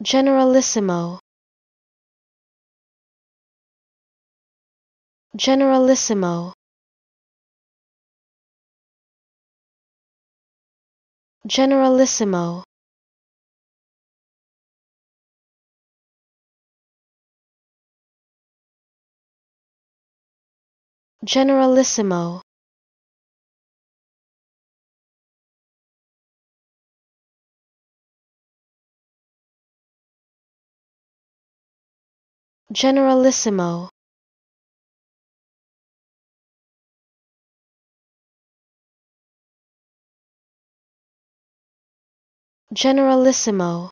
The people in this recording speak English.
Generalissimo. Generalissimo. Generalissimo. Generalissimo Generalissimo. Generalissimo